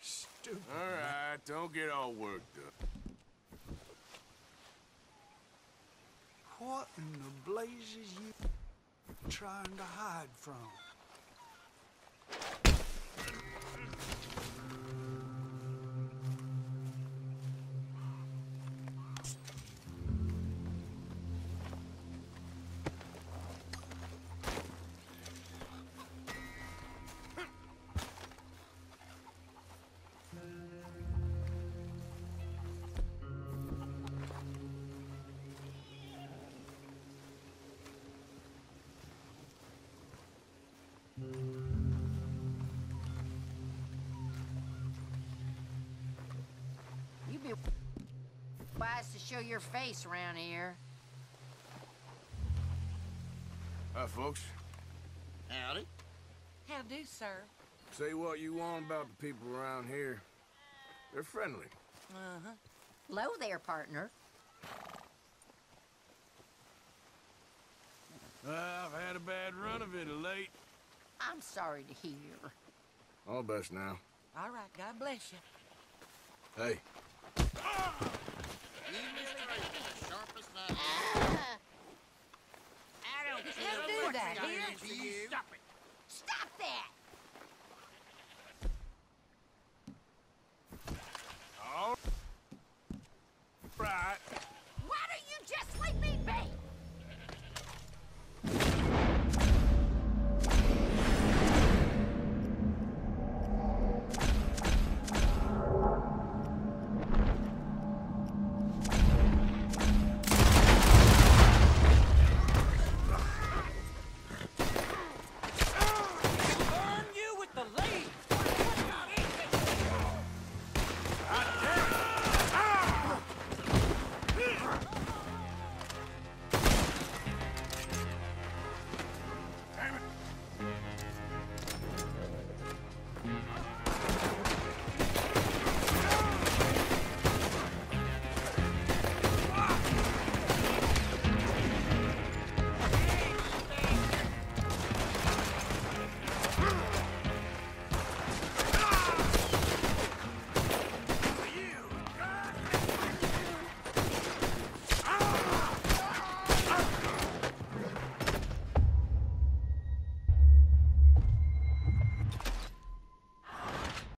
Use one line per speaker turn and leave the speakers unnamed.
Stupid.
All right, don't get all worked up.
What in the blazes you trying to hide from?
Wise to show your face around here.
Hi, folks.
Howdy.
How do, sir?
Say what you want about the people around here. They're friendly.
Uh-huh.
Hello there, partner.
I've had a bad run of it of late.
I'm sorry to hear.
All best now.
All right, God bless you.
Hey,
You, Mr. Raven, the sharpest knife.
Ah,
I don't